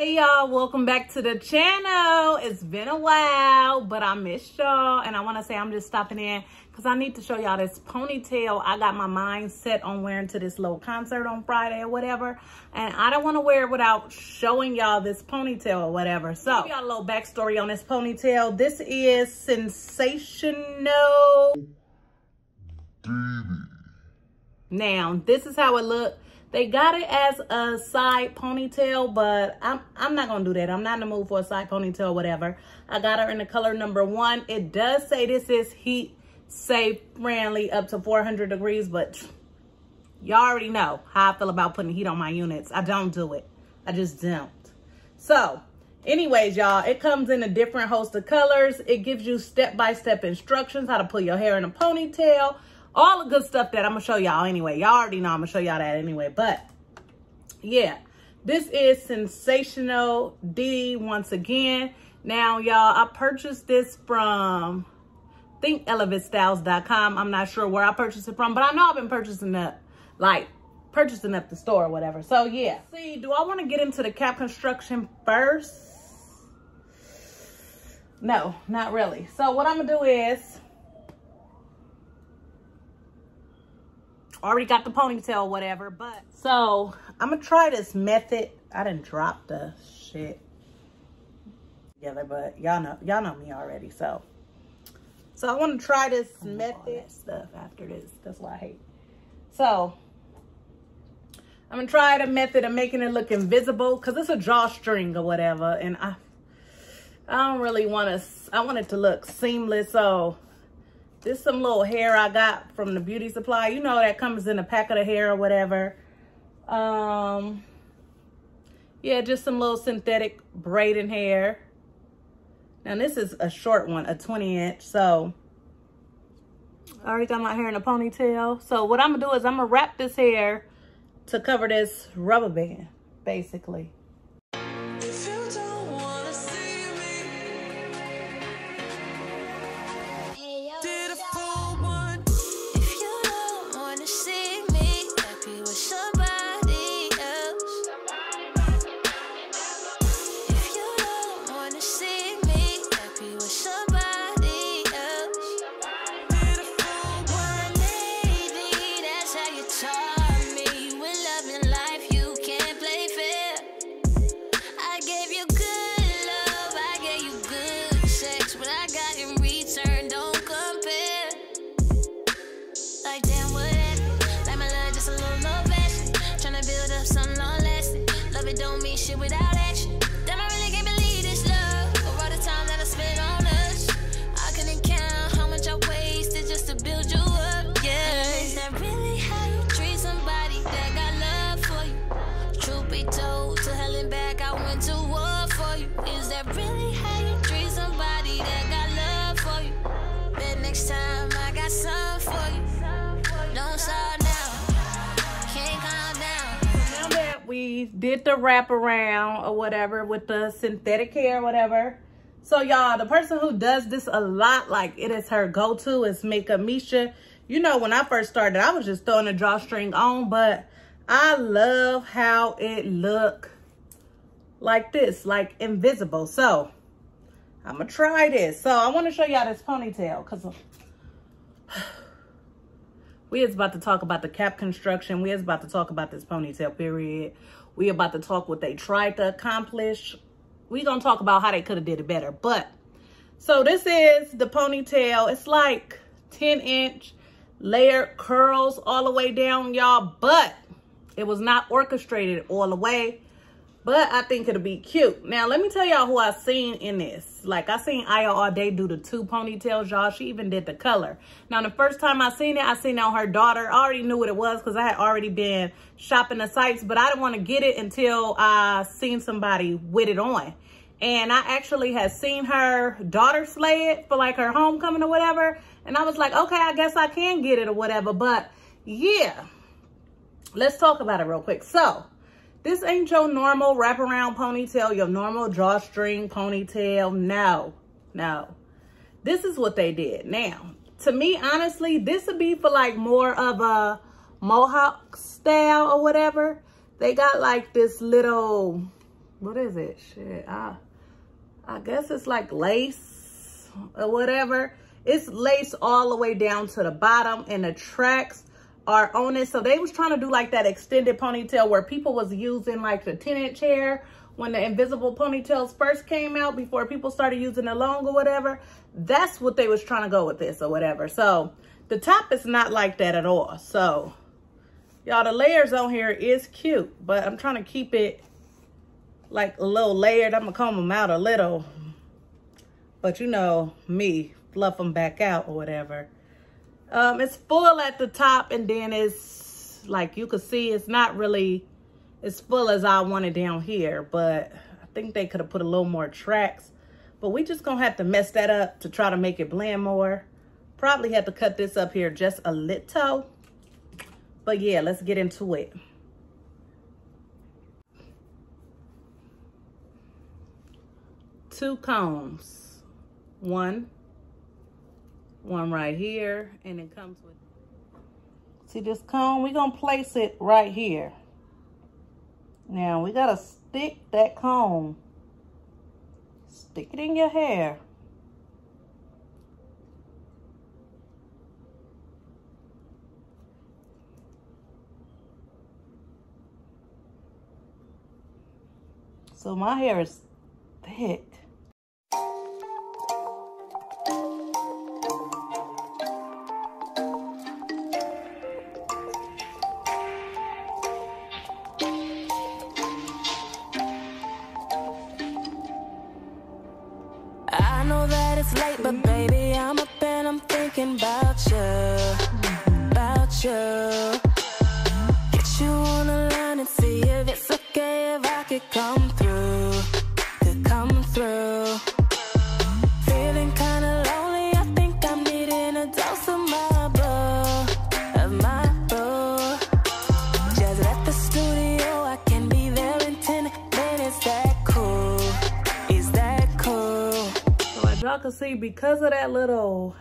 Hey y'all, welcome back to the channel. It's been a while, but I missed y'all. And I want to say I'm just stopping in because I need to show y'all this ponytail. I got my mind set on wearing to this little concert on Friday or whatever. And I don't want to wear it without showing y'all this ponytail or whatever. So, y'all a little backstory on this ponytail. This is Sensationnel. Now, this is how it looked they got it as a side ponytail, but I'm, I'm not going to do that. I'm not in the mood for a side ponytail, whatever. I got her in the color number one. It does say this is heat safe friendly up to 400 degrees, but y'all already know how I feel about putting heat on my units. I don't do it. I just don't. So, anyways, y'all, it comes in a different host of colors. It gives you step-by-step -step instructions how to put your hair in a ponytail all the good stuff that I'm gonna show y'all anyway. Y'all already know I'm gonna show y'all that anyway. But yeah, this is Sensationnel D once again. Now, y'all, I purchased this from think elevatestyles.com. I'm not sure where I purchased it from, but I know I've been purchasing up, like, purchasing up the store or whatever. So, yeah. See, do I want to get into the cap construction first? No, not really. So, what I'm going to do is already got the ponytail whatever but so i'm gonna try this method. I didn't drop the shit together but y'all know y'all know me already so. So i want to try this method. stuff after this. That's why i hate. So i'm gonna try the method of making it look invisible because it's a drawstring or whatever and i i don't really want to i want it to look seamless so this some little hair I got from the beauty supply. You know that comes in a pack of hair or whatever. Um, yeah, just some little synthetic braiding hair. Now this is a short one, a 20 inch. So I already got my hair in a ponytail. So what I'm gonna do is I'm gonna wrap this hair to cover this rubber band, basically. We did the wrap around or whatever with the synthetic hair or whatever. So y'all, the person who does this a lot, like it is her go-to is Makeup Mesha. You know, when I first started, I was just throwing a drawstring on, but I love how it look like this, like invisible. So I'm gonna try this. So I wanna show y'all this ponytail because we is about to talk about the cap construction. We is about to talk about this ponytail period. We about to talk what they tried to accomplish. We gonna talk about how they could have did it better. But, so this is the ponytail. It's like 10 inch layered curls all the way down, y'all. But it was not orchestrated all the way but I think it'll be cute. Now, let me tell y'all who I seen in this. Like, I seen Aya all day do the two ponytails, y'all. She even did the color. Now, the first time I seen it, I seen it on her daughter. I already knew what it was because I had already been shopping the sites, but I didn't want to get it until I seen somebody with it on. And I actually had seen her daughter slay it for like her homecoming or whatever. And I was like, okay, I guess I can get it or whatever. But yeah, let's talk about it real quick. So this ain't your normal wraparound ponytail, your normal drawstring ponytail. No, no. This is what they did. Now, to me, honestly, this would be for like more of a mohawk style or whatever. They got like this little what is it? Shit, I, I guess it's like lace or whatever. It's lace all the way down to the bottom and the tracks are on it. So they was trying to do like that extended ponytail where people was using like the 10 inch hair when the invisible ponytails first came out before people started using the long or whatever. That's what they was trying to go with this or whatever. So the top is not like that at all. So y'all, the layers on here is cute, but I'm trying to keep it like a little layered. I'm gonna comb them out a little, but you know me, fluff them back out or whatever. Um, it's full at the top and then it's like you can see it's not really as full as I wanted down here, but I think they could have put a little more tracks. But we just gonna have to mess that up to try to make it blend more. Probably have to cut this up here just a little. But yeah, let's get into it. Two combs. One. One right here. And it comes with... See this comb? We're going to place it right here. Now, we got to stick that comb. Stick it in your hair. So my hair is thick. I know that it's late, but baby, I'm up and I'm thinking about you, about you. Get you on the See, because of that little,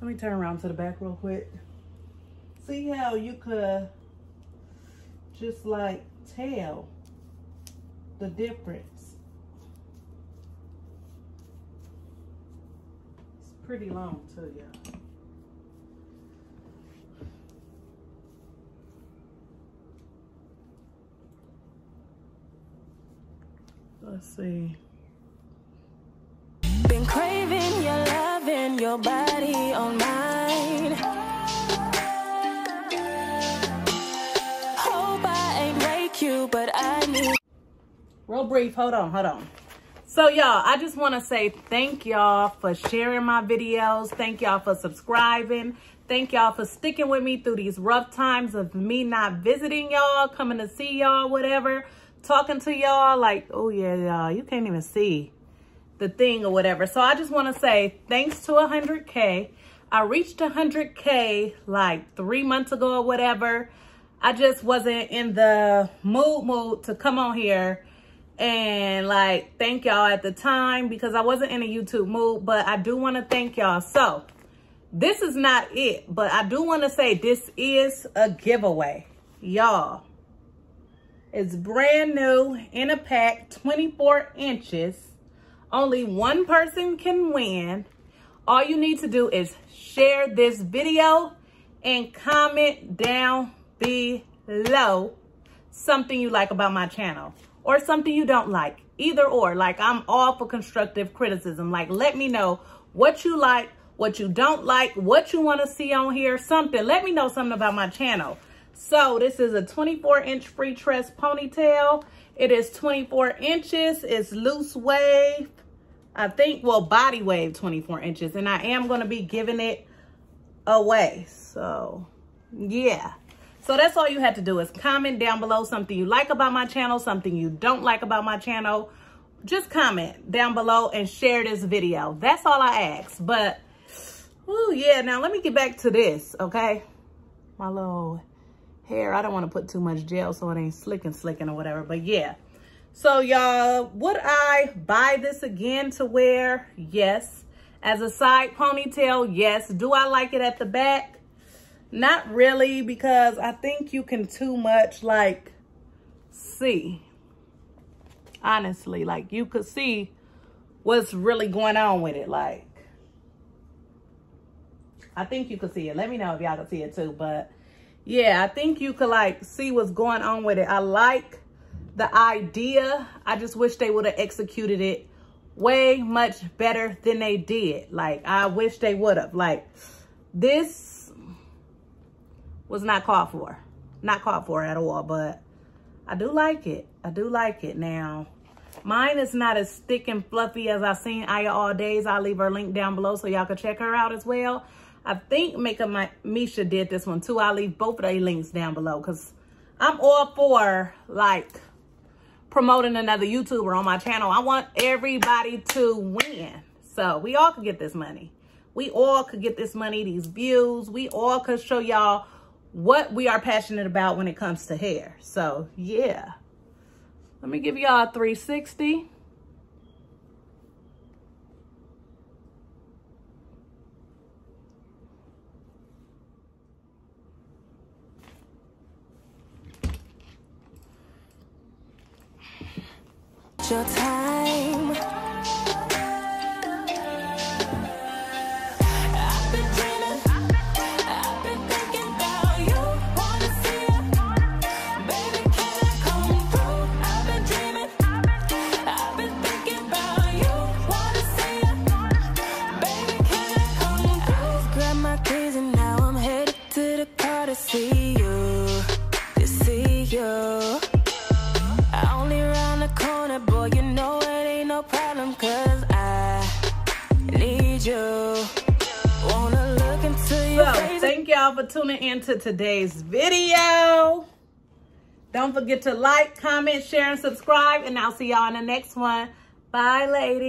let me turn around to the back real quick. See how you could just like tell the difference. It's pretty long too, y'all. Let's see. Your body on mine. Hope I ain't wake you, but I need. Real brief, hold on, hold on. So y'all, I just want to say thank y'all for sharing my videos. Thank y'all for subscribing. Thank y'all for sticking with me through these rough times of me not visiting y'all, coming to see y'all, whatever. Talking to y'all like, oh yeah, y'all, you can't even see the thing or whatever. So I just want to say thanks to 100K. I reached 100K like three months ago or whatever. I just wasn't in the mood mood to come on here and like thank y'all at the time because I wasn't in a YouTube mood, but I do want to thank y'all. So this is not it, but I do want to say this is a giveaway. Y'all, it's brand new in a pack, 24 inches. Only one person can win. All you need to do is share this video and comment down below something you like about my channel or something you don't like. Either or. Like, I'm all for constructive criticism. Like, let me know what you like, what you don't like, what you want to see on here, something. Let me know something about my channel. So, this is a 24-inch FreeTress ponytail. It is 24 inches. It's loose wave. I think, well, body wave 24 inches. And I am going to be giving it away. So, yeah. So that's all you have to do is comment down below something you like about my channel, something you don't like about my channel. Just comment down below and share this video. That's all I ask. But, oh yeah, now let me get back to this, okay? My little hair. I don't want to put too much gel so it ain't slicking slicking or whatever. But yeah. So y'all, would I buy this again to wear? Yes. As a side ponytail, yes. Do I like it at the back? Not really because I think you can too much like see. Honestly, like you could see what's really going on with it. Like, I think you could see it. Let me know if y'all can see it too. But yeah, I think you could like see what's going on with it. I like the idea. I just wish they would have executed it way much better than they did. Like, I wish they would have. Like, this was not called for. Not called for at all, but I do like it. I do like it. Now, mine is not as thick and fluffy as I've seen Aya All Days. I'll leave her link down below so y'all can check her out as well. I think Makeup My, Mesha did this one too. I'll leave both of their links down below because I'm all for, like, promoting another YouTuber on my channel. I want everybody to win. So we all could get this money. We all could get this money, these views. We all could show y'all what we are passionate about when it comes to hair. So yeah. Let me give y'all a 360. Your time. Y'all for tuning in to today's video. Don't forget to like, comment, share, and subscribe. And I'll see y'all in the next one. Bye, ladies.